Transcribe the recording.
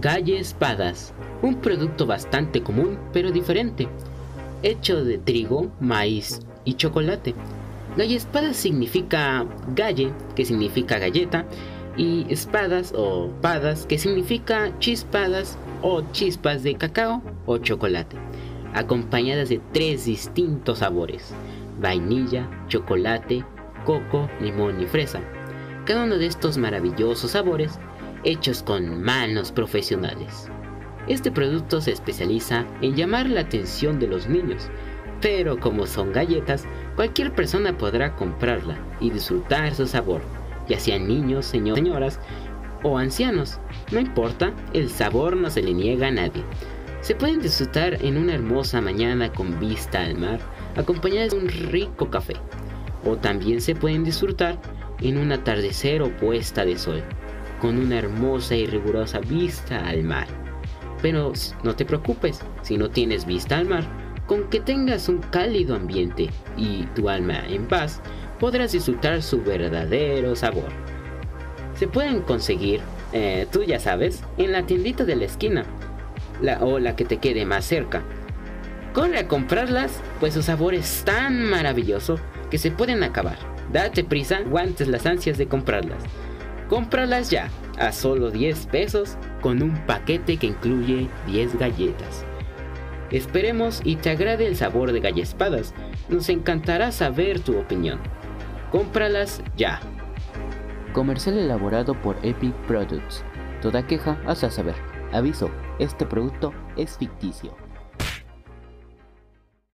Galle Espadas, un producto bastante común pero diferente, hecho de trigo, maíz y chocolate. Galle Espadas significa galle, que significa galleta, y espadas o padas, que significa chispadas o chispas de cacao o chocolate, acompañadas de tres distintos sabores, vainilla, chocolate, coco, limón y fresa. Cada uno de estos maravillosos sabores hechos con manos profesionales. Este producto se especializa en llamar la atención de los niños, pero como son galletas, cualquier persona podrá comprarla y disfrutar su sabor, ya sean niños, señoras o ancianos. No importa, el sabor no se le niega a nadie. Se pueden disfrutar en una hermosa mañana con vista al mar, acompañadas de un rico café. O también se pueden disfrutar en un atardecer o puesta de sol, con una hermosa y rigurosa vista al mar. Pero no te preocupes, si no tienes vista al mar, con que tengas un cálido ambiente y tu alma en paz, podrás disfrutar su verdadero sabor. Se pueden conseguir, eh, tú ya sabes, en la tiendita de la esquina, la, o la que te quede más cerca. Corre a comprarlas, pues su sabor es tan maravilloso que se pueden acabar. Date prisa, aguantes las ansias de comprarlas. Cómpralas ya, a solo 10 pesos, con un paquete que incluye 10 galletas. Esperemos y te agrade el sabor de gallespadas. Nos encantará saber tu opinión. Cómpralas ya. Comercial elaborado por Epic Products. Toda queja hasta saber. Aviso, este producto es ficticio.